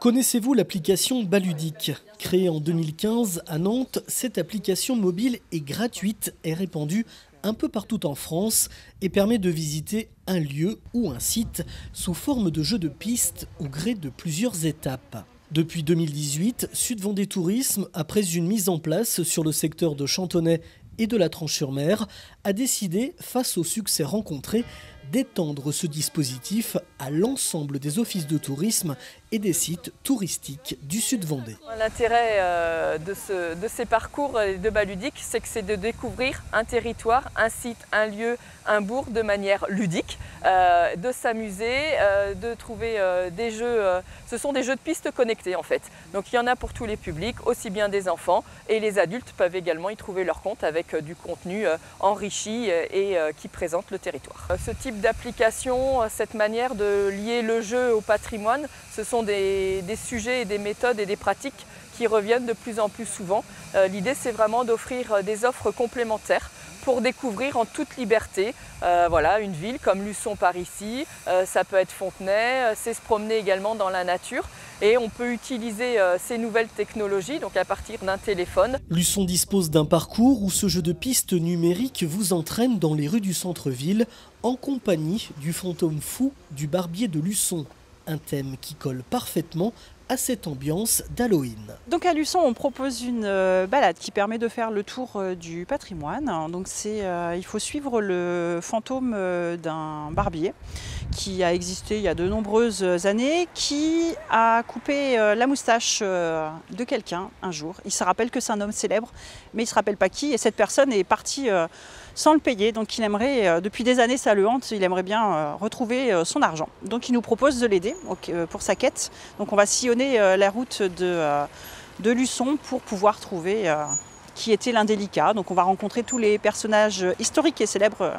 Connaissez-vous l'application Baludique Créée en 2015 à Nantes, cette application mobile est gratuite et répandue un peu partout en France et permet de visiter un lieu ou un site sous forme de jeu de piste au gré de plusieurs étapes. Depuis 2018, Sud Vendée Tourisme, après une mise en place sur le secteur de Chantonnay et de la Tranche-sur-Mer, a décidé, face au succès rencontré, d'étendre ce dispositif à l'ensemble des offices de tourisme et des sites touristiques du Sud Vendée. L'intérêt euh, de, de, ces parcours de bas ludiques, c'est que c'est de découvrir un territoire, un site, un lieu, un bourg de manière ludique, euh, de s'amuser, euh, de trouver des jeux. ce sont des jeux de pistes connectés en fait. Donc il y en a pour tous les publics, aussi bien des enfants et les adultes peuvent également y trouver leur compte avec du contenu enrichi et qui présente le territoire. Ce type d'application, cette manière de lier le jeu au patrimoine, ce sont des, sujets et des méthodes et des pratiques qui reviennent de plus en plus souvent. Euh, l'idée, c'est vraiment d'offrir euh, des offres complémentaires pour découvrir en toute liberté euh, voilà, une ville comme Luçon par ici, ça peut être Fontenay, c'est se promener également dans la nature et on peut utiliser ces nouvelles technologies donc à partir d'un téléphone. Luçon dispose d'un parcours où ce jeu de piste numérique vous entraîne dans les rues du centre-ville en compagnie du fantôme fou du barbier de Luçon un thème qui colle parfaitement à cette ambiance d'Halloween. Donc à Luçon, on propose une euh, balade qui permet de faire le tour euh, du patrimoine. Donc c'est, euh, il faut suivre le fantôme d'un barbier qui a existé il y a de nombreuses années, qui a coupé la moustache de quelqu'un un jour. Il se rappelle que c'est un homme célèbre, mais il se rappelle pas qui. Et cette personne est partie sans le payer. Donc il aimerait, depuis des années ça le hante, il aimerait bien retrouver son argent. Donc il nous propose de l'aider pour sa quête. Donc on va sillonner euh, la route de, euh, de Luçon pour pouvoir trouver euh, qui était l'indélicat. Donc on va rencontrer tous les personnages historiques et célèbres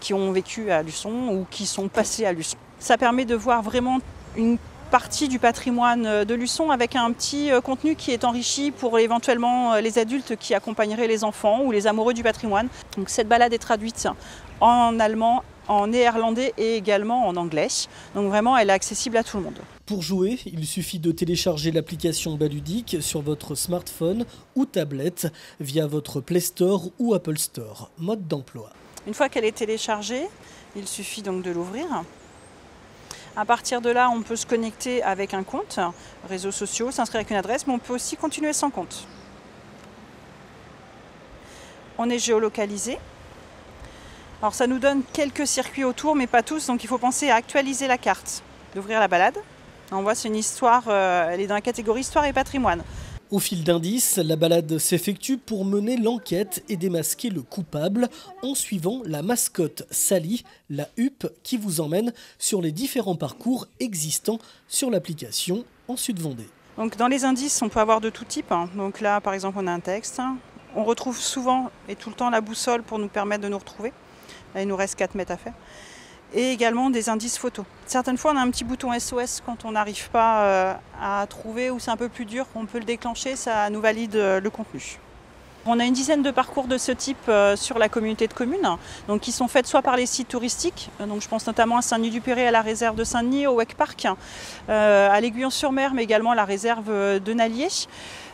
qui ont vécu à Luçon ou qui sont passés à Luçon. Ça permet de voir vraiment une partie du patrimoine de Luçon avec un petit contenu qui est enrichi pour éventuellement les adultes qui accompagneraient les enfants ou les amoureux du patrimoine. Donc cette balade est traduite en allemand, en néerlandais et également en anglais. Donc vraiment, elle est accessible à tout le monde. Pour jouer, il suffit de télécharger l'application Baludique sur votre smartphone ou tablette via votre Play Store ou Apple Store. Mode d'emploi. Une fois qu'elle est téléchargée, il suffit donc de l'ouvrir. À partir de là, on peut se connecter avec un compte, réseaux sociaux, s'inscrire avec une adresse, mais on peut aussi continuer sans compte. On est géolocalisé. Alors ça nous donne quelques circuits autour, mais pas tous, donc il faut penser à actualiser la carte, d'ouvrir la balade. On voit c'est une histoire, euh, elle est dans la catégorie histoire et patrimoine. Au fil d'indices, la balade s'effectue pour mener l'enquête et démasquer le coupable en suivant la mascotte Sally, la huppe qui vous emmène sur les différents parcours existants sur l'application en Sud-Vendée. Donc dans les indices, on peut avoir de tout type. Hein. Donc là, par exemple, on a un texte. On retrouve souvent et tout le temps la boussole pour nous permettre de nous retrouver. Il nous reste 4 mètres à faire. Et également des indices photos. Certaines fois, on a un petit bouton SOS quand on n'arrive pas euh, à trouver ou c'est un peu plus dur, on peut le déclencher, ça nous valide euh, le contenu. On a une dizaine de parcours de ce type euh, sur la communauté de communes, qui sont faits soit par les sites touristiques, donc je pense notamment à Saint-Denis-du-Péret, à la réserve de Saint-Denis, au Wake Park, à l'Aiguillon-sur-Mer, mais également à la réserve de Nalier.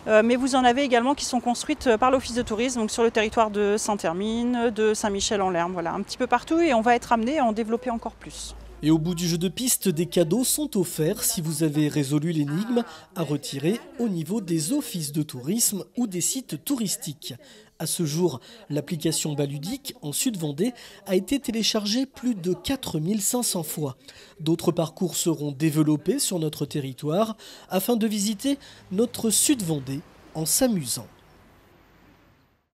Euh, mais vous en avez également qui sont construites par l'Office de tourisme, sur le territoire de Saint-Hermine, de Saint-Michel-en-Lerme, voilà, un petit peu partout, et on va être amené à en développer encore plus. Et au bout du jeu de piste, des cadeaux sont offerts si vous avez résolu l'énigme à retirer au niveau des offices de tourisme ou des sites touristiques. À ce jour, l'application Baludique en Sud-Vendée a été téléchargée plus de 4500 fois. D'autres parcours seront développés sur notre territoire afin de visiter notre Sud-Vendée en s'amusant.